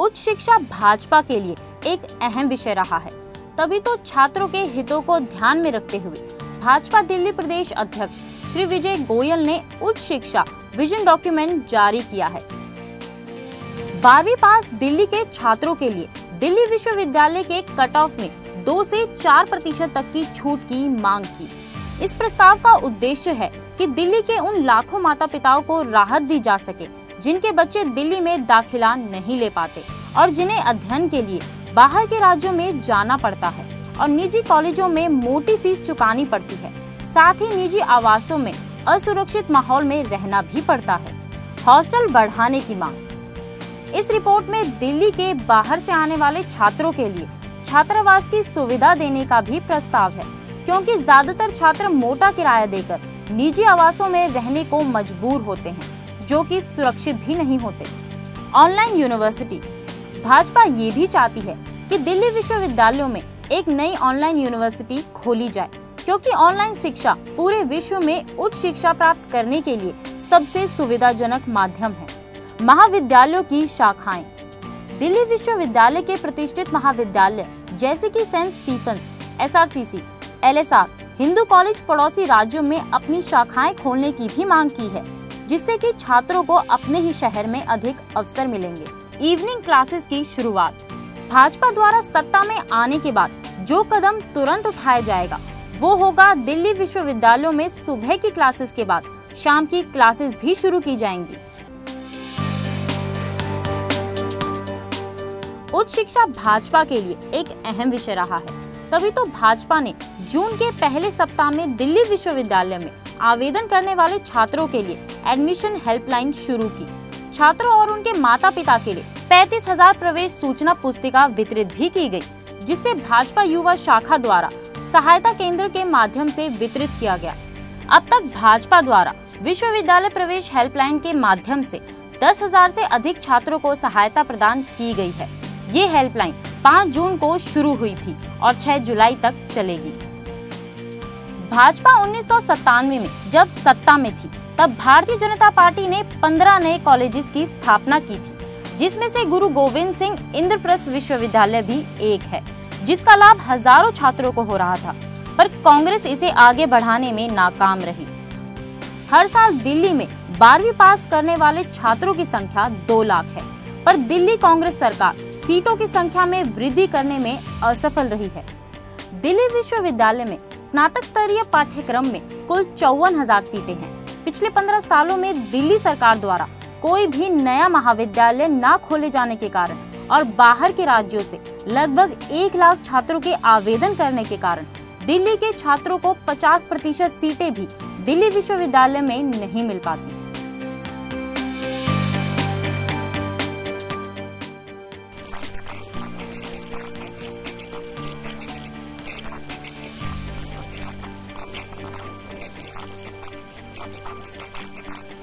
उच्च शिक्षा भाजपा के लिए एक अहम विषय रहा है। तभी तो छात्रों के हितों को ध्यान में रखते हुए भाजपा दिल्ली प्रदेश अध्यक्ष श्री विजय गोयल ने उच्च शिक्षा विजन डॉक्यूमेंट जारी किया है। बारहवीं पास दिल्ली के छात्रों के लिए दिल्ली विश्वविद्यालय के कट ऑफ़ में दो से चार प्रतिशत तक की छूट की मांग की। इस प्रस्ताव का उद्देश्य है कि दिल्ली के उन लाखों माता पिताओं को राहत दी जा सके जिनके बच्चे दिल्ली में दाखिला नहीं ले पाते और जिन्हें अध्ययन के लिए बाहर के राज्यों में जाना पड़ता है और निजी कॉलेजों में मोटी फ़ीस चुकानी पड़ती है। साथ ही निजी आवासों में असुरक्षित माहौल में रहना भी पड़ता है। हॉस्टल बढ़ाने की मांग। इस रिपोर्ट में दिल्ली के बाहर से आने वाले छात्रों के लिए छात्रावास की सुविधा देने का भी प्रस्ताव है, क्योंकि ज़्यादातर छात्र मोटा किराया देकर निजी आवासों में रहने को मजबूर होते हैं। जो कि सुरक्षित भी नहीं होते। ऑनलाइन यूनिवर्सिटी भाजपा ये भी चाहती है कि दिल्ली विश्वविद्यालयों में एक नई ऑनलाइन यूनिवर्सिटी खोली जाए क्योंकि ऑनलाइन शिक्षा पूरे विश्व में उच्च शिक्षा प्राप्त करने के लिए सबसे सुविधाजनक माध्यम है। महाविद्यालयों की शाखाएँ। दिल्ली विश्वविद्यालय के प्रतिष्ठित महाविद्यालय जैसे कि saint Stephens SRCC, LSR, Hindu college पड़ोसी राज्यों में अपनी शाखाएँ खोलने की भी मांग की है। जिससे कि छात्रों को अपने ही शहर में अधिक अवसर मिलेंगे। इवनिंग क्लासेस की शुरुआत। भाजपा द्वारा सत्ता में आने के बाद जो कदम तुरंत उठाया जाएगा, वो होगा दिल्ली विश्वविद्यालयों में सुबह की क्लासेस के बाद। शाम की क्लासेस भी शुरू की जाएँगी। उच्च शिक्षा भाजपा के लिए एक अहम विषय रहा है। तभी तो भाजपा ने जून के पहले सप्ताह में दिल्ली विश्वविद्यालय में आवेदन करने वाले छात्रों के लिए एडमिशन हेल्पलाइन शुरू की। छात्रों और उनके माता पिता के लिए पैतीस हज़ार प्रवेश सूचना पुस्तिका वितरित भी की गई, जिसे भाजपा युवा शाखा द्वारा सहायता केंद्र के माध्यम से वितरित किया गया। अब तक भाजपा द्वारा विश्वविद्यालय प्रवेश हेल्पलाइन के माध्यम से दस हज़ार ऐसी अधिक छात्रों को सहायता प्रदान की गई है। ये हेल्पलाइन 5 जून को शुरू हुई थी और 6 जुलाई तक चलेगी। भाजपा उन्नीस सौ सतानवे में जब सत्ता में थी, तब भारतीय जनता पार्टी ने 15 नए कॉलेजेस की स्थापना की थी, जिसमें से गुरु गोविंद सिंह इंद्रप्रस्थ विश्वविद्यालय भी एक है, जिसका लाभ हज़ारों छात्रों को हो रहा था, पर कांग्रेस इसे आगे बढ़ाने में नाकाम रही। हर साल दिल्ली में बारहवीं पास करने वाले छात्रों की संख्या दो लाख है, पर दिल्ली कांग्रेस सरकार सीटों की संख्या में वृद्धि करने में असफल रही है। दिल्ली विश्वविद्यालय में स्नातक स्तरीय पाठ्यक्रम में कुल चौवन हज़ार सीटें हैं। पिछले पंद्रह सालों में दिल्ली सरकार द्वारा कोई भी नया महाविद्यालय न खोले जाने के कारण और बाहर के राज्यों से लगभग एक लाख छात्रों के आवेदन करने के कारण दिल्ली के छात्रों को 50 प्रतिशत सीटें भी दिल्ली विश्वविद्यालय में नहीं मिल पाती। すいません。